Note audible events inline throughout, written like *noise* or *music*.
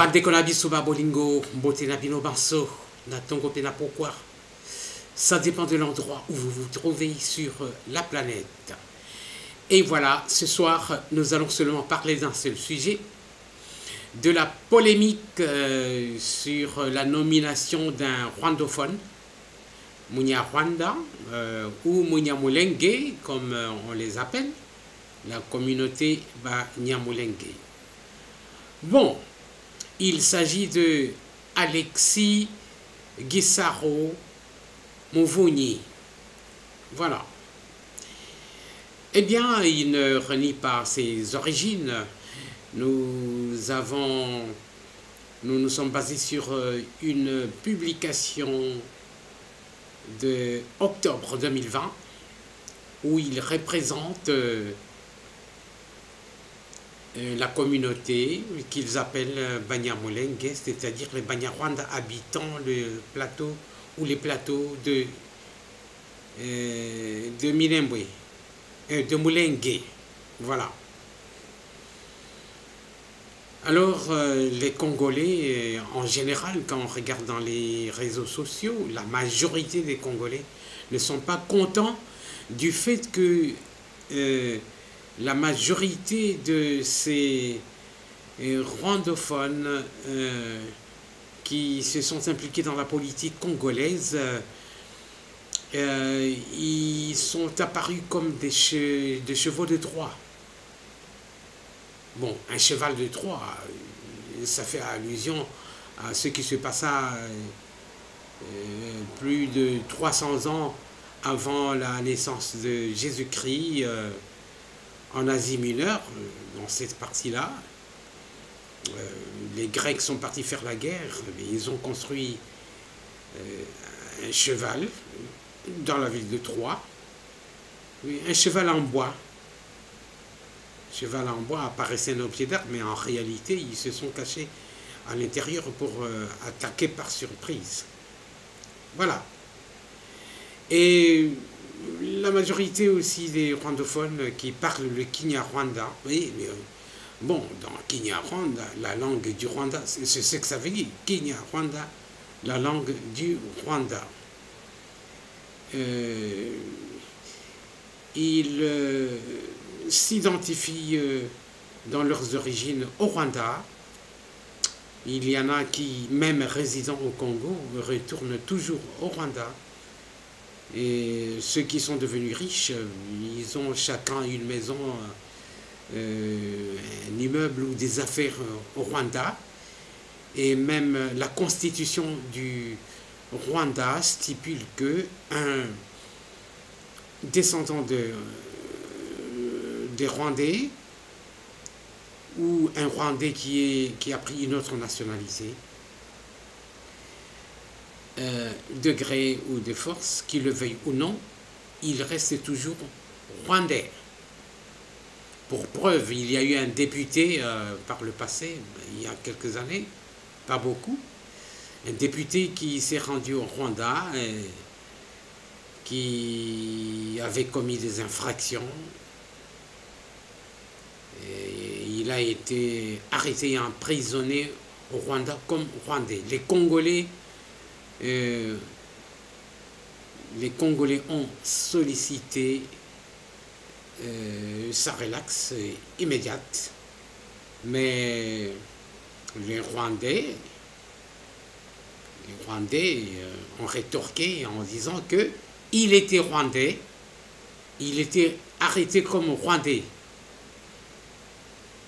bande na biso babolingo mbote na bino banso na ntongo mpe na pourquoi ça dépend de l'endroit où vous vous trouvez sur la planète. Et voilà ce soir nous allons seulement parler d'un seul sujet de la polémique euh, sur la nomination d'un rwandophone Mounia Rwanda euh, ou Mounia Mulenge comme euh, on les appelle. La communauté Banyamulenge bon il s'agit de Alexis Gisaro Mouvoni. Voilà. Eh bien, il ne renie pas ses origines. Nous avons, nous nous sommes basés sur une publication de octobre 2020 où il représente la communauté qu'ils appellent Banyamulenge, c'est-à-dire les Banyarwanda habitant le plateau ou les plateaux de, euh, de euh, de. Voilà. Alors, euh, les Congolais, en général, quand on regarde dans les réseaux sociaux, la majorité des Congolais ne sont pas contents du fait que la majorité de ces rwandophones euh, qui se sont impliqués dans la politique congolaise, euh, ils sont apparus comme des, che des, chevaux de Troie. Bon, un cheval de Troie, ça fait allusion à ce qui se passa euh, plus de 300 ans avant la naissance de Jésus-Christ en Asie mineure, dans cette partie-là, euh, les Grecs sont partis faire la guerre, mais ils ont construit euh, un cheval dans la ville de Troie, un cheval en bois. Cheval en bois apparaissait un objet d'art, mais en réalité, ils se sont cachés à l'intérieur pour euh, attaquer par surprise. Voilà. Et la majorité aussi des rwandophones qui parlent le Kinyarwanda, oui, mais bon, dans Kinyarwanda, la langue du Rwanda, c'est ce que ça veut dire, Kinyarwanda, la langue du Rwanda. Euh, ils euh, s'identifient euh, dans leurs origines au Rwanda. Il y en a qui, même résidant au Congo, retournent toujours au Rwanda. Et ceux qui sont devenus riches, ils ont chacun une maison, euh, un immeuble ou des affaires au Rwanda. Et même la constitution du Rwanda stipule que un descendant de, des Rwandais ou un Rwandais qui, est, qui a pris une autre nationalité euh, de ou de force, qu'il le veuille ou non, il reste toujours rwandais. Pour preuve, il y a eu un député euh, par le passé, il y a quelques années, pas beaucoup, un député qui s'est rendu au Rwanda, et qui avait commis des infractions. Et il a été arrêté et emprisonné au Rwanda comme Rwandais. Les Congolais euh, les Congolais ont sollicité euh, sa relaxe immédiate, mais les Rwandais, euh, ont rétorqué en disant que il était Rwandais, il était arrêté comme Rwandais.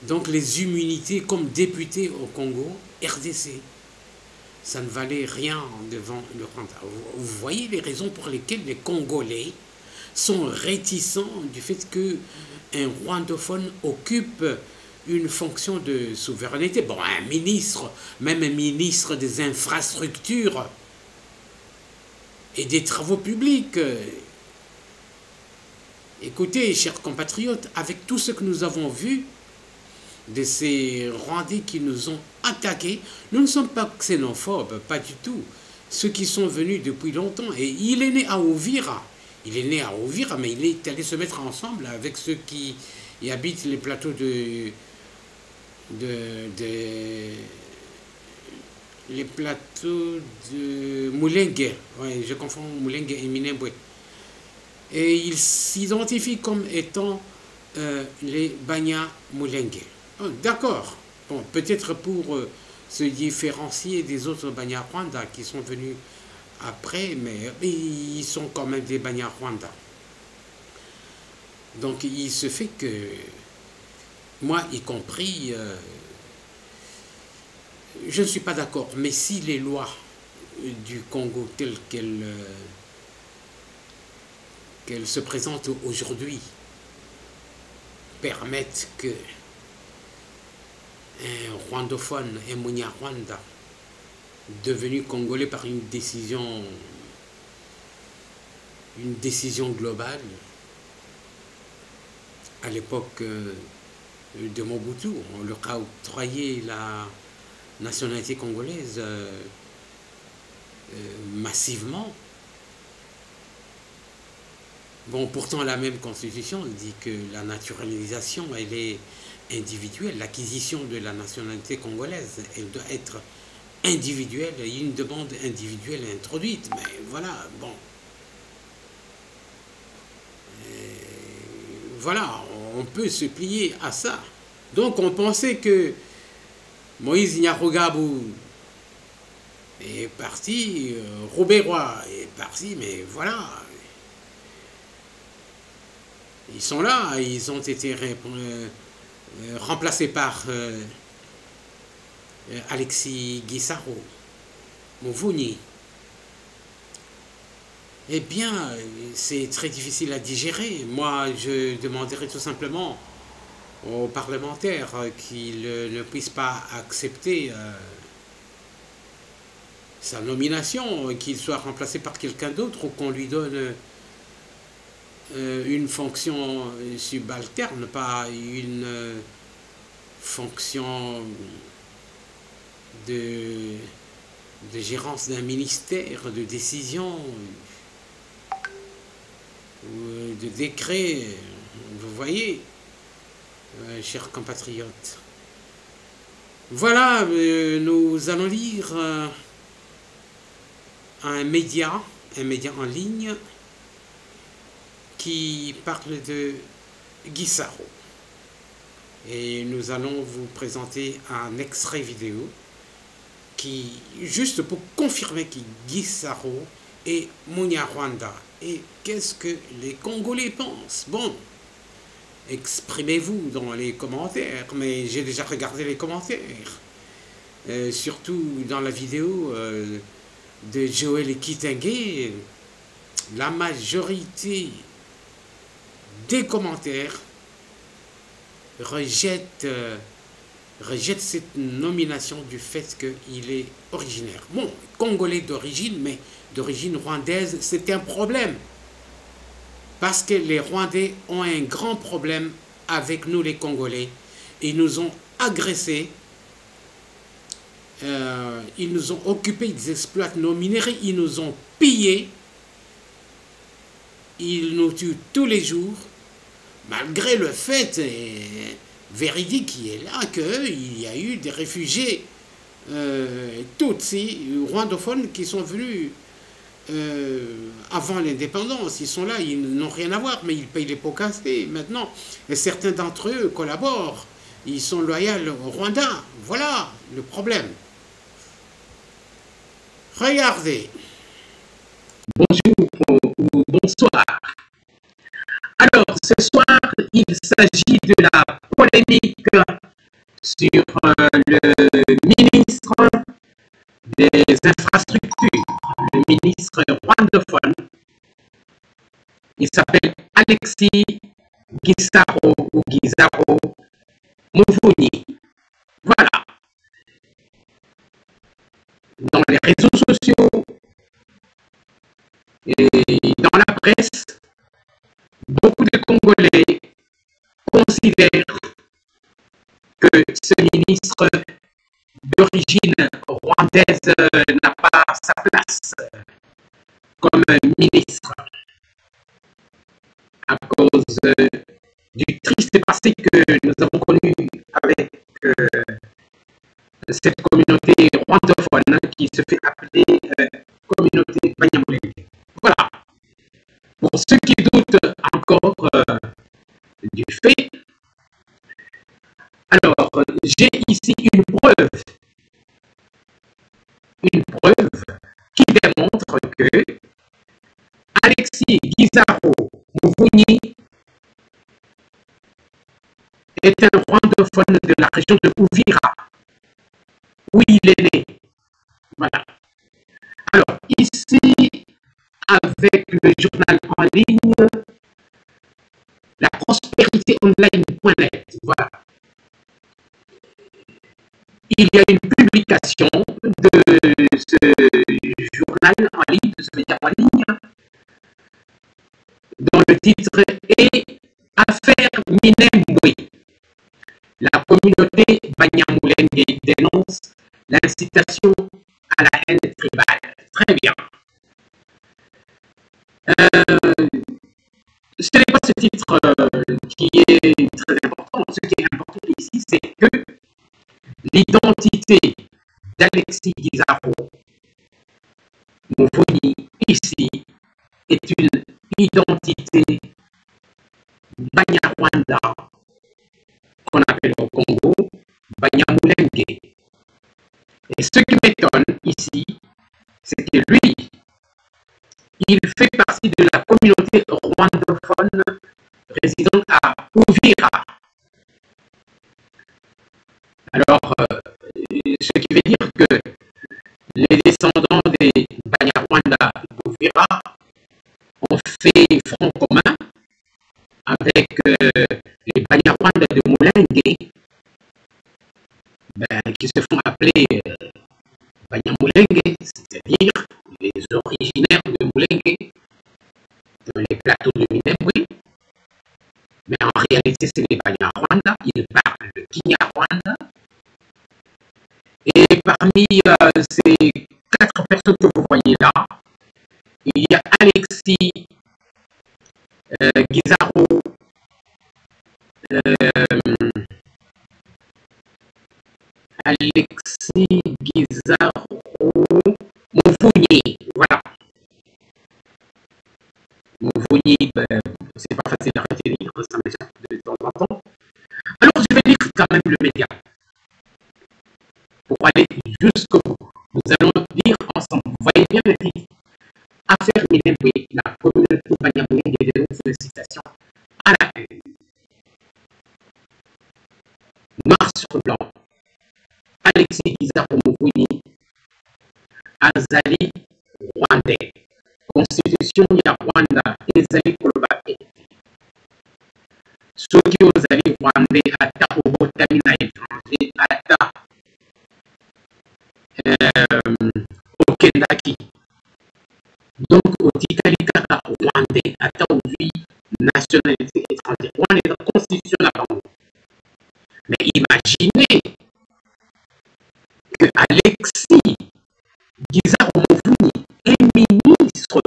Donc les immunités comme député au Congo, RDC ça ne valait rien devant le Rwanda. Vous voyez les raisons pour lesquelles les Congolais sont réticents du fait qu'un rwandophone occupe une fonction de souveraineté. Bon, un ministre, même un ministre des infrastructures et des travaux publics. Écoutez, chers compatriotes, avec tout ce que nous avons vu, de ces Rwandais qui nous ont attaqués. Nous ne sommes pas xénophobes, pas du tout. ceux qui sont venus depuis longtemps. Et il est né à Ovira. Il est né à Ovira, mais il est allé se mettre ensemble avec ceux qui habitent les plateaux de. de, les plateaux de Moulengue. Ouais, je confonds Moulengue et Minembwe. Et il s'identifie comme étant euh, les Banya Moulengue. Oh, d'accord. Peut-être pour euh, se différencier des autres Banyarwanda qui sont venus après, mais, ils sont quand même des Banyarwanda. Donc il se fait que, moi y compris, euh, je ne suis pas d'accord, mais si les lois du Congo telles qu'elles se présentent aujourd'hui permettent que un rwandophone, un Rwanda, devenu congolais par une décision, une décision globale, à l'époque euh, de Mobutu, on leur a octroyé la nationalité congolaise euh, euh, massivement. Bon, pourtant, la même constitution dit que la naturalisation, elle est individuelle. L'acquisition de la nationalité congolaise, elle doit être individuelle. Il y a une demande individuelle introduite, mais voilà, bon. voilà, on peut se plier à ça. Donc, on pensait que Moïse Nyarogabou est parti, euh, Robert Roy est parti, mais voilà, ils sont là, ils ont été euh, remplacés par euh, euh, Alexis Guissaro, Mouvouni. Eh bien, c'est très difficile à digérer. Moi, je demanderais tout simplement aux parlementaires qu'ils ne puissent pas accepter sa nomination, qu'il soit remplacé par quelqu'un d'autre ou qu'on lui donne une fonction subalterne, pas une euh, fonction de, de gérance d'un ministère, de décision, ou de décret. Vous voyez, euh, chers compatriotes. Voilà, nous allons lire un média, un média en ligne, qui parle de Guissaro. Et nous allons vous présenter un extrait vidéo qui, juste pour confirmer que Guissaro est Rwanda. Et qu'est-ce que les Congolais pensent? Bon, exprimez-vous dans les commentaires, mais j'ai déjà regardé les commentaires. Euh, surtout dans la vidéo euh, de Joël Kitingue, la majorité des commentaires rejettent, euh, cette nomination du fait qu'il est originaire. Bon, congolais d'origine, mais d'origine rwandaise, c'est un problème. Parce que les Rwandais ont un grand problème avec nous les Congolais. Ils nous ont agressés, euh, ils nous ont occupés, ils exploitent nos minéraux, ils nous ont pillés, ils nous tuent tous les jours malgré le fait véridique qui est là qu'il y a eu des réfugiés euh, Tutsis, rwandophones, qui sont venus euh, avant l'indépendance. Ils sont là, ils n'ont rien à voir, mais ils payent les pots cassés maintenant. Et certains d'entre eux collaborent. Ils sont loyaux au Rwanda. Voilà le problème. Regardez. Bonjour ou bonsoir. Alors, ce soir, il s'agit de la polémique sur euh, le ministre des infrastructures, le ministre rwandophone. Il s'appelle Alexis Gisaro ou Gizaro Mouvouni. Voilà. Dans les réseaux sociaux et dans la presse, beaucoup de Congolais considèrent que ce ministre d'origine rwandaise n'a pas sa place comme ministre à cause du triste passé que nous avons connu avec cette communauté rwandophone qui se fait appeler communauté Banyamulenge. Voilà. Pour ceux qui doutent encore du fait, alors j'ai ici une preuve, une preuve qui démontre que Alexis Guizarro Mouvouni est un rwandophone de la région de Ouvira, où il est né. Voilà. Alors, ici, avec le journal en ligne, la prospérité online.net, voilà. Il y a une publication de ce journal en ligne, de ce média en ligne, dont le titre est Affaire Minembwe. La communauté Banyamulenge dénonce l'incitation à la haine tribale. Très bien. Euh, ce n'est pas ce titre euh, qui est très important. Ce qui est important ici, c'est que l'identité d'Alexis Guizarro Moufouni ici est une identité Banyarwanda qu'on appelle au Congo Banyamulenge. Et ce qui m'étonne ici, c'est que lui, il fait partie de la communauté rwandophone résidant à Ouvira. Alors, euh, ce qui veut dire que les descendants des Banyarwanda d'Ouvira ont fait front commun avec euh, les Banyarwanda de Moulengue, ben, qui se font appeler euh, C'est-à-dire les originaires de Moulengue, dans les plateaux de Minembwe. Mais en réalité, c'est les Banyarwanda, ils parlent de Kinyarwanda. Et parmi euh, ces quatre personnes que vous voyez là, il y a Alexis euh, Guizarro, euh, Alexis Guizarro Moufouni, voilà. Moufouni, ben, c'est pas facile à retenir, ça m'échappe de temps en temps. Alors je vais lire quand même le média pour aller jusqu'au bout. Nous allons lire ensemble. Vous voyez bien le titre. Affaire Minembwe, la communauté Banyamulenge dénonce les citations à la haine. Noir sur blanc. Alexis Guizarro Mouvouni, Azali Rwandais. Constitution ya Rwanda ezali koloba ete soki ozali rwandais ata obotami na étranger ata euh, okendaki. Donc otikali kaka rwandais ata ozwi nationalité étrangère. Wana eza constitution na bango. Mais imaginez que Alexis Guizarro Mouvouni est ministre,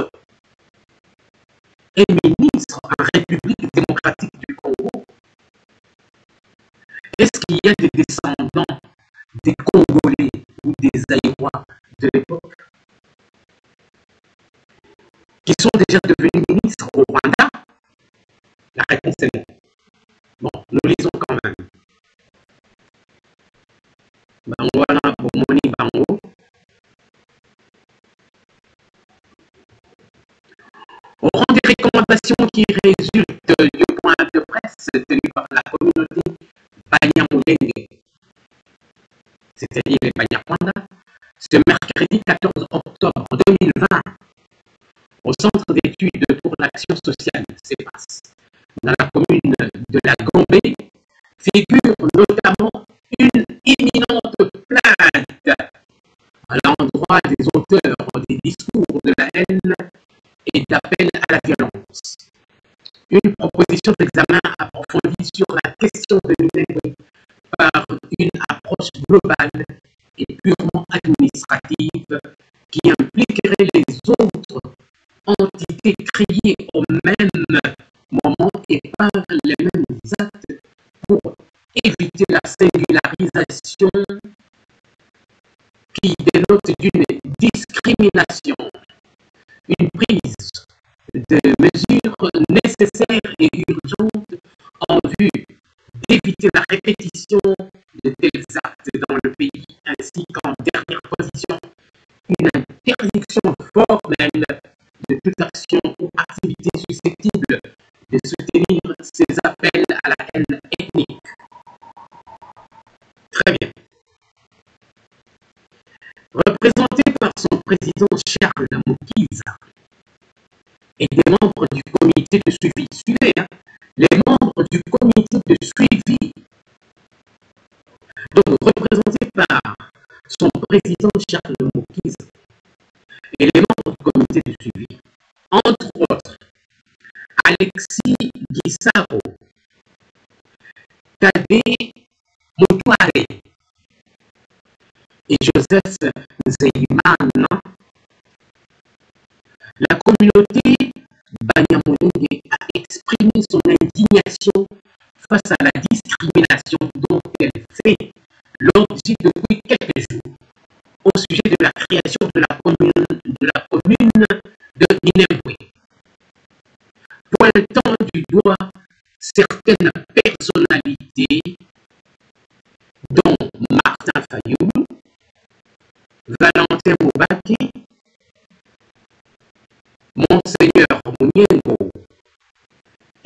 est ministre en République démocratique du Congo. Est-ce qu'il y a des descendants des Congolais ou des Aïrois de l'époque qui sont déjà devenus ministres au Rwanda? La réponse est non. Bon, nous lisons quand même. bango bomoni bango. Au rang des recommandations qui résultent du point de presse tenu par la communauté Banyamulenge, c'est-à-dire les ce mercredi 14 octobre 2020, au Centre d'études pour l'action sociale CEPAS, dans la commune de la Gombe, figure notamment une imminente plainte l'endroit des auteurs des discours de la haine et d'appel à la violence. Une proposition d'examen approfondie sur la question de l'humanité par une approche globale et purement administrative qui impliquerait les autres entités créées au même moment et par les mêmes actes pour éviter la singularisation qui dénote d'une discrimination, une prise de mesures nécessaires et urgentes en vue d'éviter la répétition de tels actes dans le pays, ainsi qu'en dernière position, une interdiction formelle de toute action ou activité susceptible de soutenir ces appels à la haine ethnique. Très bien. Représenté par son président Charles Moukiza et des membres du comité de suivi, suivez, hein, les membres du comité de suivi, donc représenté par son président Charles Moukiza et les membres du comité de suivi, entre autres Alexis Gisaro, Tadé Moutouare et Joseph Zeymana, la communauté Banyamulenge a exprimé son indignation face à la discrimination dont elle fait l'objet depuis quelques jours au sujet de la création de la commune de, la commune. Pointant du doigt certaines personnalités, dont Martin Fayoum, Valentin Moubaki, Monseigneur Mouniengo,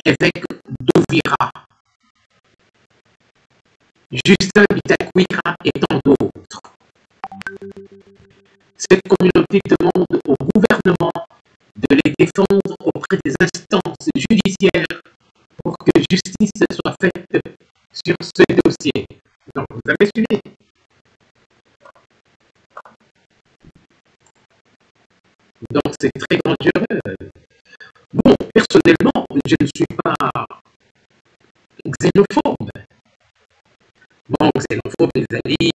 évêque d'Ouvira, Justin Bitakwira et tant d'autres. Cette communauté demande au gouvernement de les défendre auprès des instances judiciaires pour que justice soit faite sur ce dossier. Donc, vous avez suivi. Donc, c'est très dangereux. Bon, personnellement, je ne suis pas xénophobe. Bon, xénophobe, ezali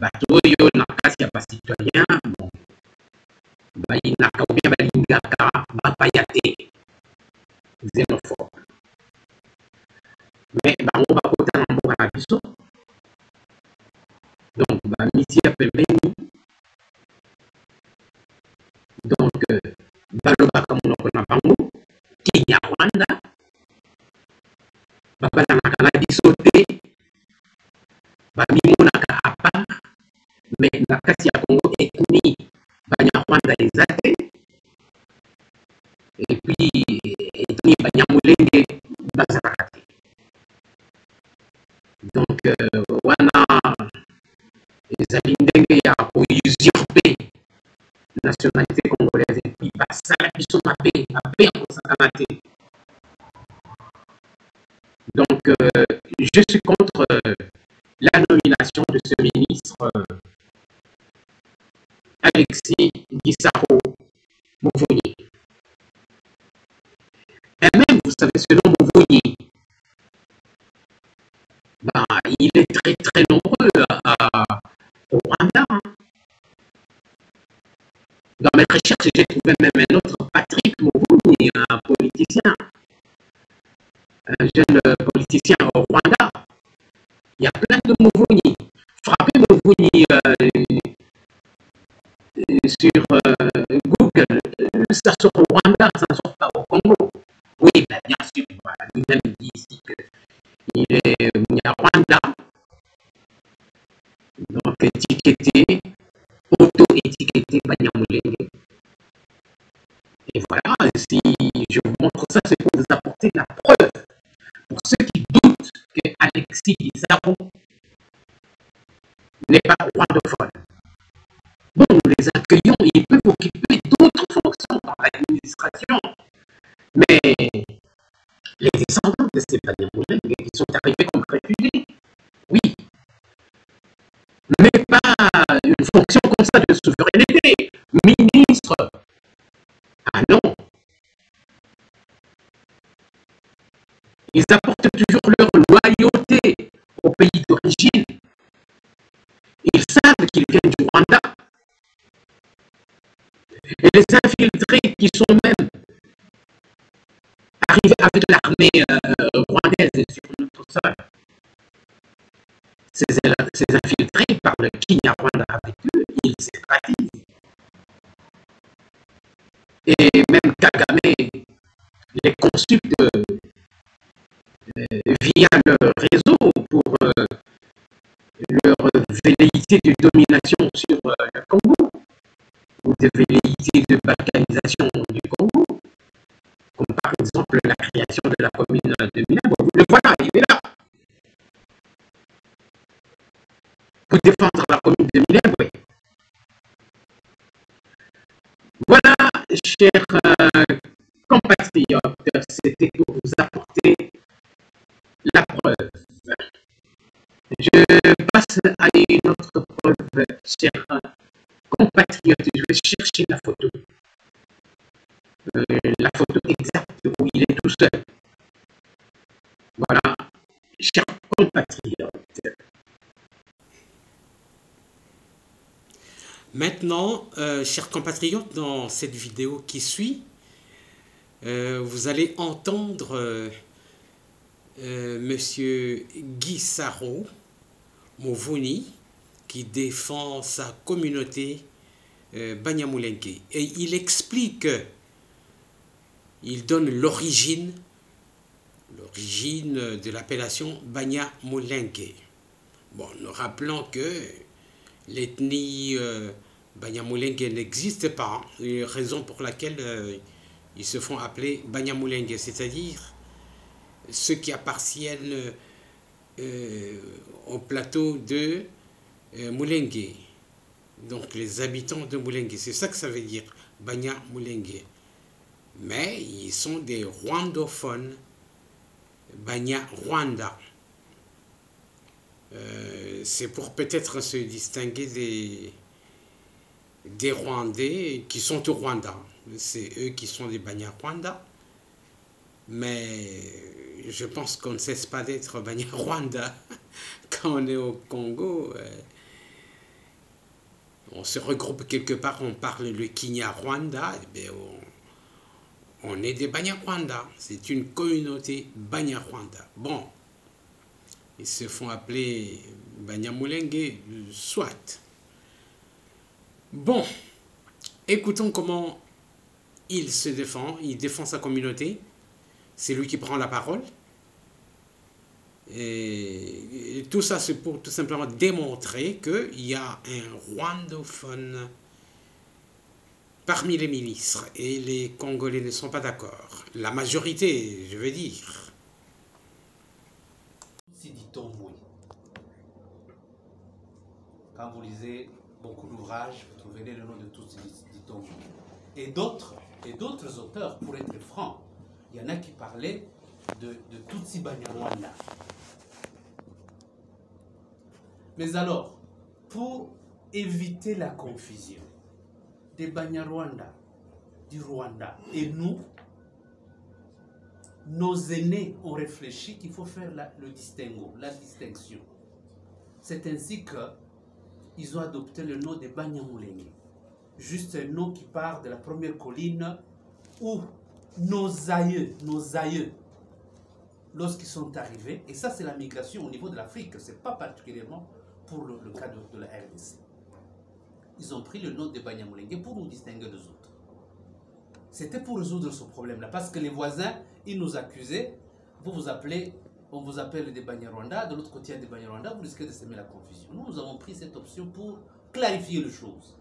bato oyo na kasi ya bacitoyen bayinaka ubien balingaka bapaya te xénophobe me bango bakota na mboka na biso donc bamisi ya pembeni donc balobaka monoko na bango kinyarwanda babalanaka na biso te bamimonaka a part mais na kati ya congo ethnie banyarwanda eza te. Epuis ethnie banyamulenge bazalaka te. Donc wana ezali ndenge ya kousurpe nationalité congolaise epuis basala biso mabe mabe ya kosakana te donc euh, je suis contre euh, la nomination de ce ministre euh, Alexis Gisaro Mouvouni. Et même, vous savez, ce nom ben, il est très très nombreux à, au Rwanda. Hein. Dans mes recherches, j'ai trouvé même un autre Patrick Mouvouni, un politicien, un jeune politicien au Rwanda. Il y a plein de Mouvouni. Frappez Mouvouni euh, sur euh, Google, ça sort au Rwanda, ça ne sort pas au Congo. Oui, ben, bien sûr, lui-même dit ici qu'il est Rwanda. Donc, étiqueté, auto-étiqueté Banyamulenge. Et voilà, si je vous montre ça, c'est pour vous apporter la preuve. Pour ceux qui doutent que Alexis n'est pas rwandophone. Bon, nous les accueillons, ils peuvent occuper d'autres fonctions dans l'administration. Mais les descendants de ces Banyamulenge qui sont arrivés comme réfugiés, oui. Mais pas une fonction comme ça de souveraineté. Ministre. Ah non. Ils apportent toujours leur loyauté au pays d'origine. Ils savent qu'ils viennent du Rwanda. Et les infiltrés qui sont même arrivés avec l'armée euh, rwandaise sur notre sol, ces, infiltrés parlent Kinyarwanda avec eux, ils s'extratisent. Et même Kagame les consulte euh, via le réseau pour euh, leur velléité de domination sur euh, le Congo ou de velléité de balkanisation du Congo, comme par exemple la création de la commune de Minabo. Le voilà, Pour défendre la commune de Minabo. Voilà, chers compatriotes, c'était pour vous apporter la preuve. Je passe à une autre preuve, chers compatriotes. Je vais chercher la photo. Euh, la photo exacte où il est tout seul. Voilà, chers compatriotes. Maintenant, euh, chers compatriotes, dans cette vidéo qui suit, euh, vous allez entendre euh, euh, Monsieur Guy Sarro Mouvoni qui défend sa communauté Banyamoulenke. Et il explique, il donne l'origine, l'origine de l'appellation Banyamoulenke. Bon, nous rappelons que l'ethnie Banyamoulenke n'existe pas, raison pour laquelle ils se font appeler Banyamulenge, c'est-à-dire ceux qui appartiennent euh, au plateau de euh, Mulenge. Donc les habitants de Mulenge, c'est ça que ça veut dire, Banyamulenge. Mais ils sont des rwandophones, Banya Rwanda. Euh, c'est pour peut-être se distinguer des, des Rwandais qui sont au Rwanda c'est eux qui sont des Banyarwanda. Mais je pense qu'on ne cesse pas d'être Banyarwanda *laughs* quand on est au Congo. Euh, on se regroupe quelque part, on parle le Kinyarwanda, eh on, on est des Banyarwanda. C'est une communauté Banyarwanda. Bon, ils se font appeler Banyamulenge, soit. Bon, écoutons comment il se défend, il défend sa communauté, c'est lui qui prend la parole. Et, tout ça, c'est pour tout simplement démontrer qu'il y a un rwandophone parmi les ministres et les Congolais ne sont pas d'accord. La majorité, je veux dire. Dit-on oui. Quand vous lisez beaucoup d'ouvrages, vous trouverez le nom de tous ces dit-on Et d'autres et d'autres auteurs, pour être franc, il y en a qui parlaient de, de Tutsi Banyarwanda. Mais alors, pour éviter la confusion des Banyarwanda, du Rwanda et nous, nos aînés ont réfléchi qu'il faut faire le distinguo, la distinction. C'est ainsi qu'ils ont adopté le nom de Banyamulenge juste un nom qui part de la première colline où nos aïeux, nos aïeux, lorsqu'ils sont arrivés, et ça c'est la migration au niveau de l'Afrique, c'est pas particulièrement pour le, cas de, la RDC. Ils ont pris le nom de Banyamulenge pour nous distinguer des autres. C'était pour résoudre ce problème-là, parce que les voisins, ils nous accusaient, vous vous appelez, on vous appelle des Banyarwanda, de l'autre côté il y a des Banyarwanda, vous risquez de semer la confusion. Nous, nous avons pris cette option pour clarifier les choses.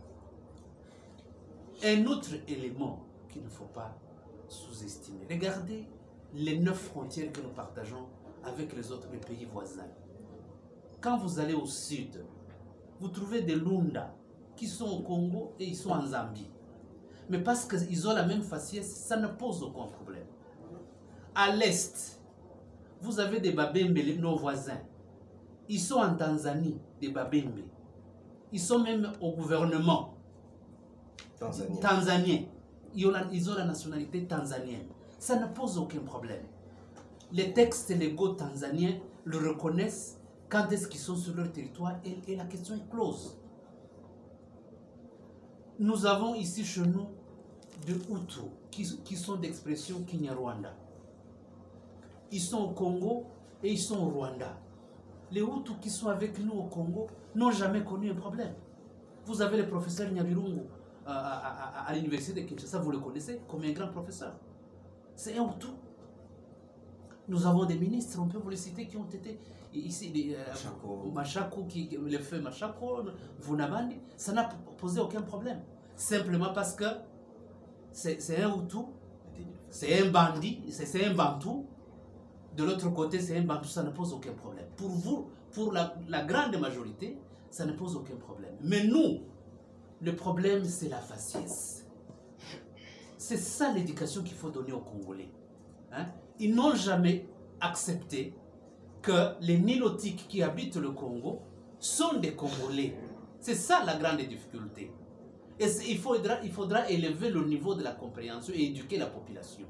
Un autre élément qu'il ne faut pas sous-estimer. Regardez les neuf frontières que nous partageons avec les autres pays voisins. Quand vous allez au sud, vous trouvez des Lunda qui sont au Congo et ils sont en Zambie. Mais parce qu'ils ont la même faciès, ça ne pose aucun problème. À l'est, vous avez des Babembe, nos voisins. Ils sont en Tanzanie, des Babembe. Ils sont même au gouvernement. Tanzanien. Ils ont, la, nationalité tanzanienne. Ça ne pose aucun problème. Les textes légaux tanzaniens le reconnaissent quand est-ce qu'ils sont sur leur territoire et, et, la question est close. Nous avons ici chez nous de Hutus qui, qui sont d'expression Kinyarwanda. Ils sont au Congo et ils sont au Rwanda. Les Hutus qui sont avec nous au Congo n'ont jamais connu un problème. Vous avez le professeur Nyabirungu à, à- à- à l'université de Kinshasa, vous le connaissez comme un grand professeur. C'est un Hutu. Nous avons des ministres, on peut vous les citer, qui ont été ici. des, euh, Machako. Machako, qui, le feu Machako, Vunamandi, ça n'a posé aucun problème. Simplement parce que c'est un Hutu, c'est un bandit, c'est un Bantou. De l'autre côté, c'est un Bantou, ça ne pose aucun problème. Pour vous, pour la, la grande majorité, ça ne pose aucun problème. Mais nous, le problème, c'est la faciès. C'est ça l'éducation qu'il faut donner aux Congolais. Hein? Ils n'ont jamais accepté que les Nilotiques qui habitent le Congo sont des Congolais. C'est ça la grande difficulté. Et il faudra, il faudra élever le niveau de la compréhension et éduquer la population.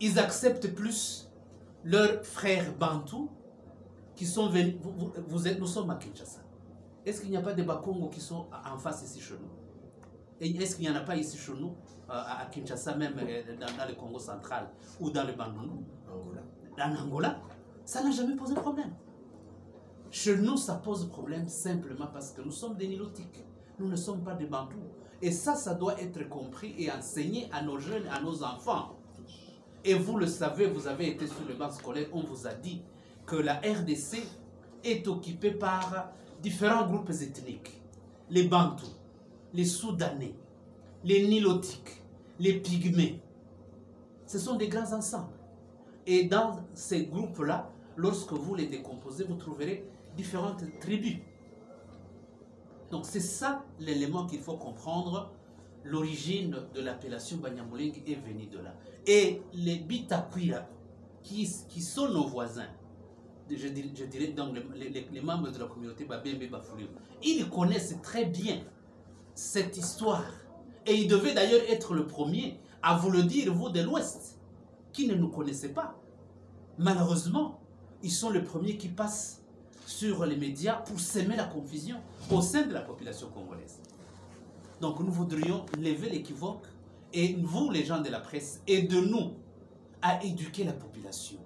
Ils acceptent plus leurs frères bantous qui sont venus. Vous, vous- vous êtes, nous sommes à Kinshasa. Est-ce qu'il n'y a pas des Bakongo qui sont en face ici chez nous? Et est-ce qu'il n'y en a pas ici chez nous, euh, à Kinshasa, même euh, dans, dans le Congo central ou dans le Bandundu Angola. en Angola, ça n'a jamais posé problème. Chez nous, ça pose problème simplement parce que nous sommes des Nilotiques. Nous ne sommes pas des Bantous. Et ça, ça doit être compris et enseigné à nos jeunes, à nos enfants. Et vous le savez, vous avez été sur le banc scolaire, on vous a dit que la RDC est occupée par différents groupes ethniques. Les Bantous, les Soudanais, les Nilotiques, les Pygmées. Ce sont des grands ensembles. Et dans ces groupes-là, lorsque vous les décomposez, vous trouverez différentes tribus. Donc c'est ça l'élément qu'il faut comprendre. L'origine de l'appellation Banyamulenge est venue de là. Et les Bitakwira, qui, qui sont nos voisins, je dirais, donc les, membres de la communauté Babembe Bafouliou, ils connaissent très bien cette histoire. Et ils devaient d'ailleurs être le premier à vous le dire, vous de l'Ouest, qui ne nous connaissez pas. Malheureusement, ils sont les premiers qui passent sur les médias pour semer la confusion au sein de la population congolaise. Donc nous voudrions lever l'équivoque et vous, les gens de la presse, aidez-nous à éduquer la population.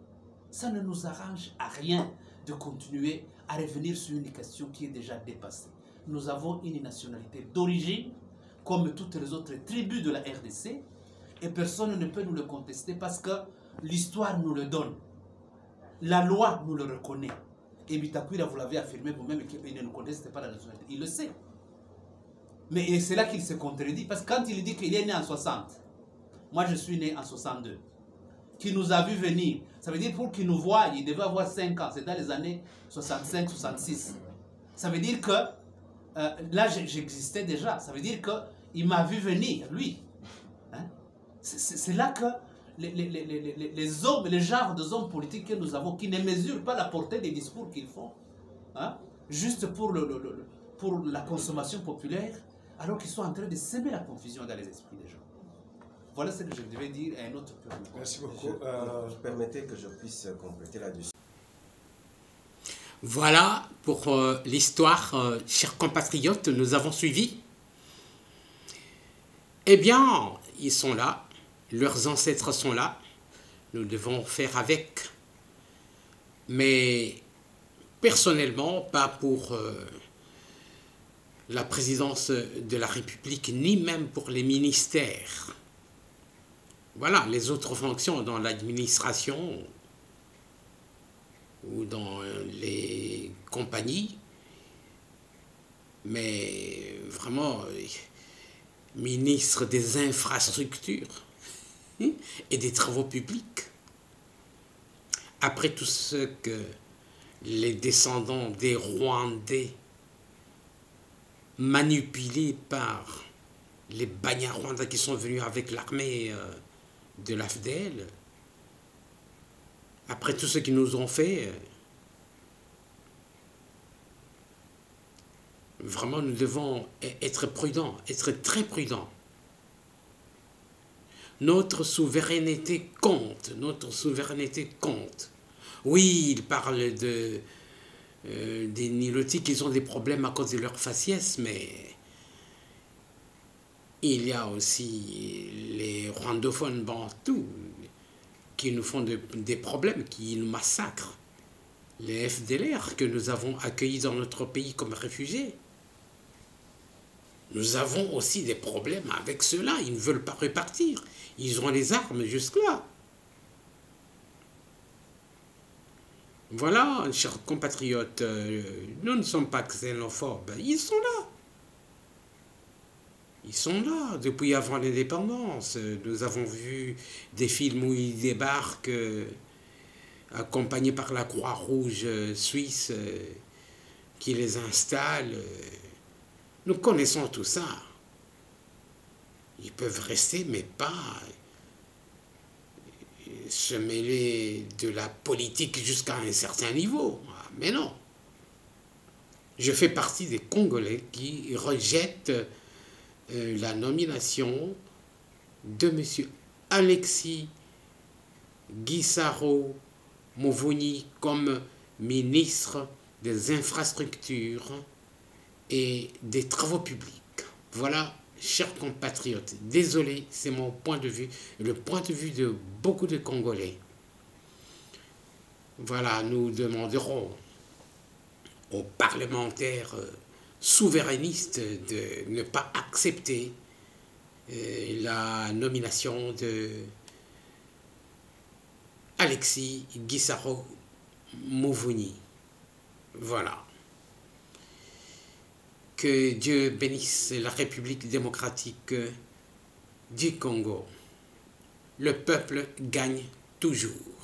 Ça ne nous arrange à rien de continuer à revenir sur une question qui est déjà dépassée. Nous avons une nationalité d'origine, comme toutes les autres tribus de la RDC, et personne ne peut nous le contester parce que l'histoire nous le donne. La loi nous le reconnaît. Et Bitakwira, vous l'avez affirmé vous-même, qu'il ne nous conteste pas la nationalité. Il le sait. Mais c'est là qu'il se contredit, parce que quand il dit qu'il est né en 60, moi je suis né en 62, qui nous a vu venir, ça veut dire pour qu'il nous voie, il devait avoir 5 ans, c'est dans les années 65-66. Ça veut dire que euh, là j'existais déjà, ça veut dire qu'il m'a vu venir, lui. Hein? C'est là que les, les- les- les- les- les hommes, les genres de hommes politiques que nous avons, qui ne mesurent pas la portée des discours qu'ils font, hein, juste pour, le, le- le- pour la consommation populaire, alors qu'ils sont en train de semer la confusion dans les esprits des gens. Voilà ce que je devais dire à un autre peuple. Merci beaucoup. Euh, je permettais que je puisse compléter là-dessus. Voilà pour euh, l'histoire, euh, chers compatriotes, nous avons suivi. Eh bien, ils sont là, leurs ancêtres sont là, nous devons faire avec. Mais personnellement, pas pour euh, la présidence de la République, ni même pour les ministères. Voilà, les autres fonctions dans l'administration, ou dans euh, les compagnies. Mais vraiment, euh, ministre des infrastructures hein, et des travaux publics. Après tout ce que les descendants des Rwandais, manipulés par les Banyarwandais qui sont venus avec l'armée euh, de l'AFDL, après tout ce qu'ils nous ont fait, euh, vraiment nous devons e- être prudents, être très prudents. Notre souveraineté compte, notre souveraineté compte. Oui, il parle de, euh, des Nilotiques, ils ont des problèmes à cause de leur faciès, mais il y a aussi les rwandophones bantous qui nous font de- des problèmes, qui nous massacrent. Les FDLR que nous avons accueillis dans notre pays comme réfugiés. Nous avons aussi des problèmes avec ceux-là. Ils ne veulent pas repartir. Ils ont les armes jusque-là. Voilà, chers compatriotes, euh, nous ne sommes pas xénophobes. Ils sont là. Ils sont là depuis avant l'indépendance. Nous avons vu des films où ils débarquent euh, accompagnés par la Croix-Rouge euh, suisse qui les installe. Nous connaissons tout ça. Ils peuvent rester, mais pas se mêler de la politique jusqu'à un certain niveau. Ah, Mais non. Je fais partie des Congolais qui rejettent euh, la nomination de M. Alexis Guissaro Mouvouni comme ministre des infrastructures et des travaux publics. Voilà, chers compatriotes, désolé, c'est mon point de vue, le point de vue de beaucoup de Congolais. Voilà, nous demanderons aux parlementaires euh, souverainistes de ne pas accepter euh, la nomination de Alexis Guissaro Mouvouni. Voilà. Que Dieu bénisse la République démocratique du Congo. Le peuple gagne toujours.